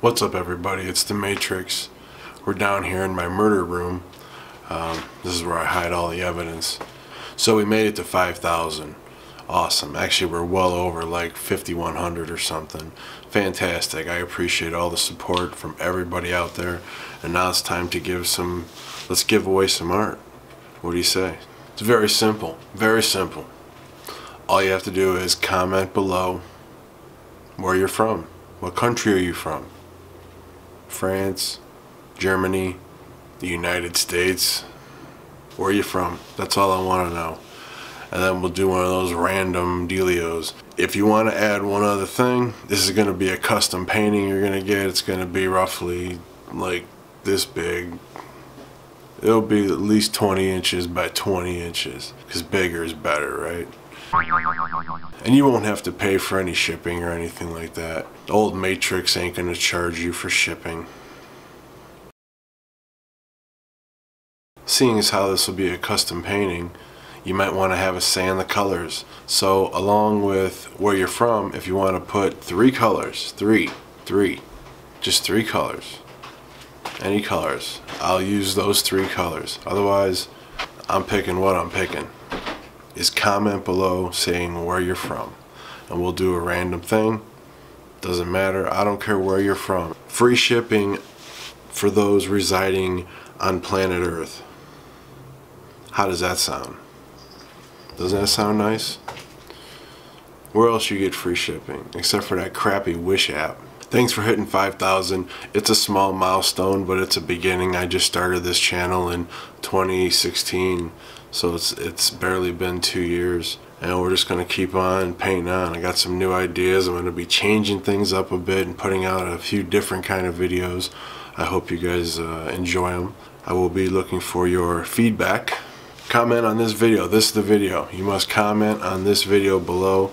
What's up everybody, it's The Matrix. We're down here in my murder room. Um, this is where I hide all the evidence. So we made it to 5,000. Awesome. Actually, we're well over like 5,100 or something. Fantastic. I appreciate all the support from everybody out there. And now it's time to give some, let's give away some art. What do you say? It's very simple. Very simple. All you have to do is comment below where you're from. What country are you from? France, Germany, the United States. Where are you from? That's all I want to know and then we'll do one of those random dealios. If you want to add one other thing, this is going to be a custom painting you're going to get. It's going to be roughly like this big. It'll be at least 20 inches by 20 inches because bigger is better, right? And you won't have to pay for any shipping or anything like that. Old Matrix ain't to charge you for shipping. Seeing as how this will be a custom painting, you might want to have a say in the colors. So along with where you're from, if you want to put three colors, three, three, just three colors, any colors, I'll use those three colors. Otherwise, I'm picking what I'm picking. Is comment below saying where you're from. And we'll do a random thing. Doesn't matter. I don't care where you're from. Free shipping for those residing on planet Earth. How does that sound? Doesn't that sound nice? Where else you get free shipping? Except for that crappy Wish app. Thanks for hitting 5,000. It's a small milestone, but it's a beginning. I just started this channel in 2016, so it's it's barely been two years. And we're just going to keep on painting on. I got some new ideas. I'm to be changing things up a bit and putting out a few different kind of videos. I hope you guys uh, enjoy them. I will be looking for your feedback comment on this video. This is the video. You must comment on this video below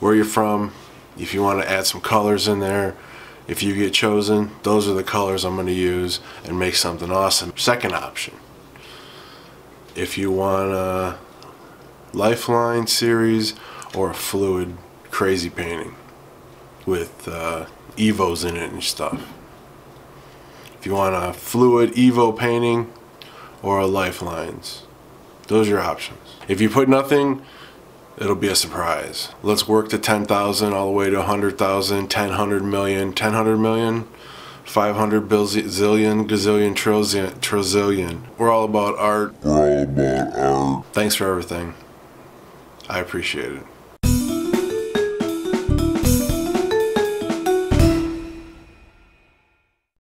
where you're from. If you want to add some colors in there, if you get chosen, those are the colors I'm going to use and make something awesome. Second option, if you want a lifeline series or a fluid crazy painting with uh, evos in it and stuff. If you want a fluid evo painting or a lifelines those are your options. If you put nothing, it'll be a surprise. Let's work to 10,000 all the way to 100,000, 10, 100 million, 10, 100 million, 500 zillion, gazillion, trillion, trillion. We're all about art. We're all about art. Thanks for everything. I appreciate it.